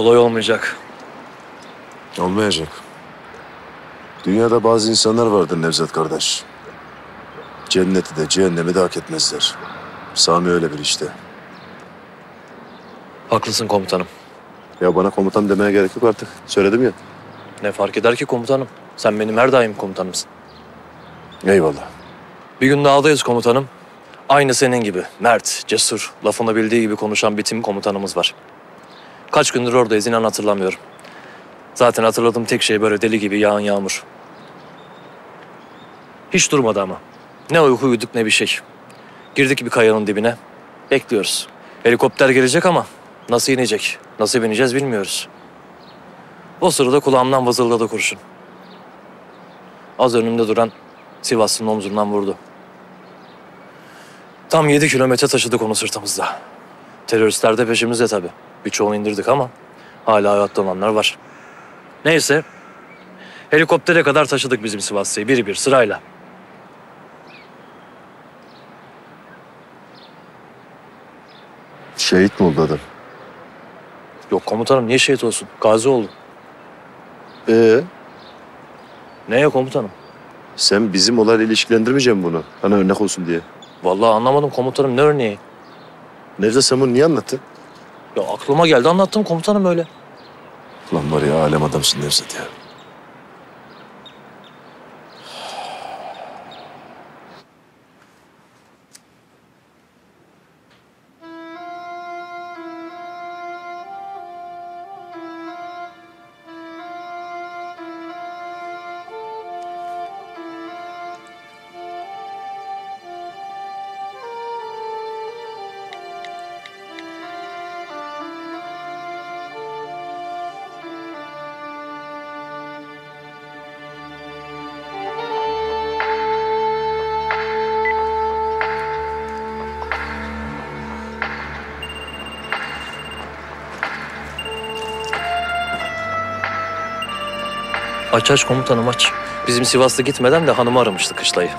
Kolay olmayacak. Olmayacak. Dünyada bazı insanlar vardır Nevzat kardeş. Cenneti de cehennemi de hak etmezler. Sami öyle bir işte. Haklısın komutanım. Ya bana komutan demeye gerek yok artık. Söyledim ya. Ne fark eder ki komutanım? Sen benim her daim komutanımsın. Eyvallah. Bir gün dağdayız komutanım. Aynı senin gibi mert, cesur, lafını bildiği gibi konuşan bir tim komutanımız var. Kaç gündür oradayız inan hatırlamıyorum. Zaten hatırladığım tek şey böyle deli gibi yağan yağmur. Hiç durmadı ama. Ne uyku uyuduk ne bir şey. Girdik bir kayanın dibine. Bekliyoruz. Helikopter gelecek ama nasıl inecek, nasıl bineceğiz bilmiyoruz. O sırada kulağımdan vızıldadı kurşun. Az önümde duran Sivaslı'nın omzundan vurdu. Tam yedi kilometre taşıdık onu sırtımızda. Teröristler de peşimizde tabii. Birçoğunu indirdik ama hala hayatta olanlar var. Neyse. Helikoptere kadar taşıdık bizim Sivaslı'yı bir bir sırayla. Şehit mi oldu adam? Yok komutanım niye şehit olsun? Gazi oldu. Ee, Neye komutanım? sen bizim olayla ilişkilendirmeyeceksin bunu. Bana örnek olsun diye. Vallahi anlamadım komutanım ne örneği? Nevzat sen bunu niye anlattın? Ya aklıma geldi anlattım komutanım öyle. Lan var ya alem adamsın Nevzat ya. Aç aç komutanım aç. Bizim Sivaslı gitmeden de hanımı aramıştı kışlayı.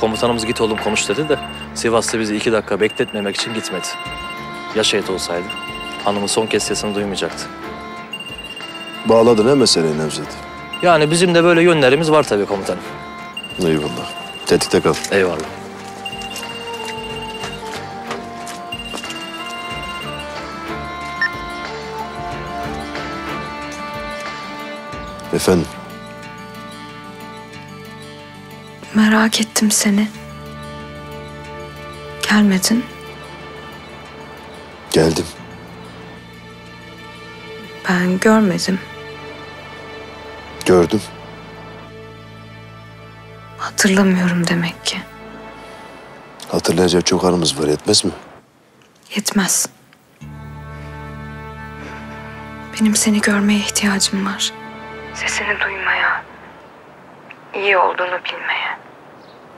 Komutanımız git oğlum konuş dedi de Sivaslı bizi iki dakika bekletmemek için gitmedi. Ya şehit olsaydı? Hanımın son kez sesini duymayacaktı. Bağladın ha meseleyi Nevzat. Yani bizim de böyle yönlerimiz var tabii komutanım. Eyvallah. Tetikte kal. Eyvallah. Efendim. Merak ettim seni. Gelmedin. Geldim. Ben görmedim. Gördüm. Hatırlamıyorum demek ki. Hatırlayacak çok anımız var yetmez mi? Yetmez. Benim seni görmeye ihtiyacım var. Sesini duymaya. iyi olduğunu bilmeye.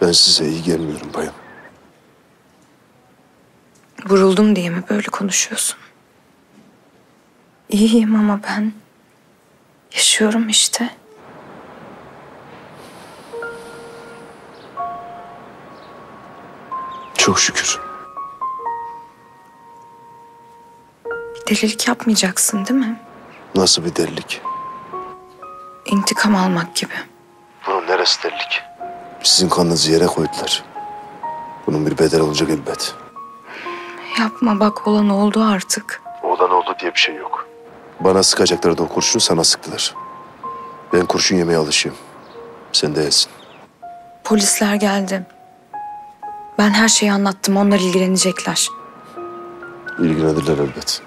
Ben size iyi gelmiyorum bayan. Vuruldum diye mi böyle konuşuyorsun? İyiyim ama ben yaşıyorum işte. Çok şükür. Bir delilik yapmayacaksın değil mi? Nasıl bir delilik? İntikam almak gibi. Bunun neresi delilik? Sizin kanınızı yere koydular. Bunun bir bedeli olacak elbet. Yapma bak olan oldu artık. Oğlan oldu diye bir şey yok. Bana sıkacakları da o kurşunu sana sıktılar. Ben kurşun yemeye alışığım. Sen de yesin. Polisler geldi. Ben her şeyi anlattım. Onlar ilgilenecekler. İlgilenirler elbet.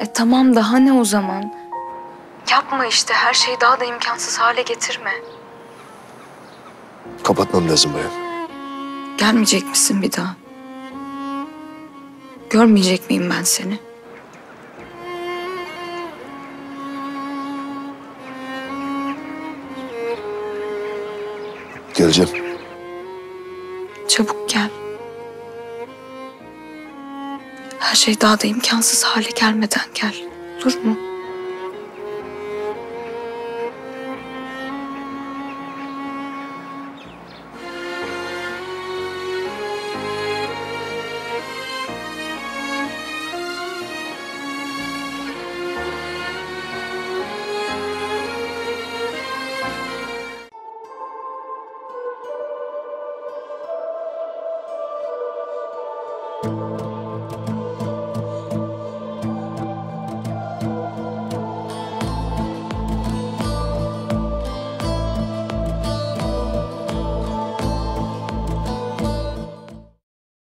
E tamam daha ne o zaman? Yapma işte her şeyi daha da imkansız hale getirme. Kapatmam lazım bayan. Gelmeyecek misin bir daha? Görmeyecek miyim ben seni? Geleceğim. Çabuk gel. Her şey daha da imkansız hale gelmeden gel. Olur mu?